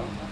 well.